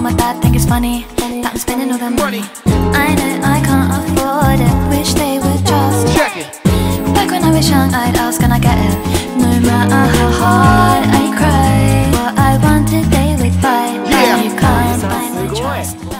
Oh my god, think it's funny that I'm spending all that money. I know I can't afford it. Wish they would just check it. Back when I was young, I'd ask and I get it. No matter how hard I cry, what I wanted they would buy. Yeah. you can't buy my trust.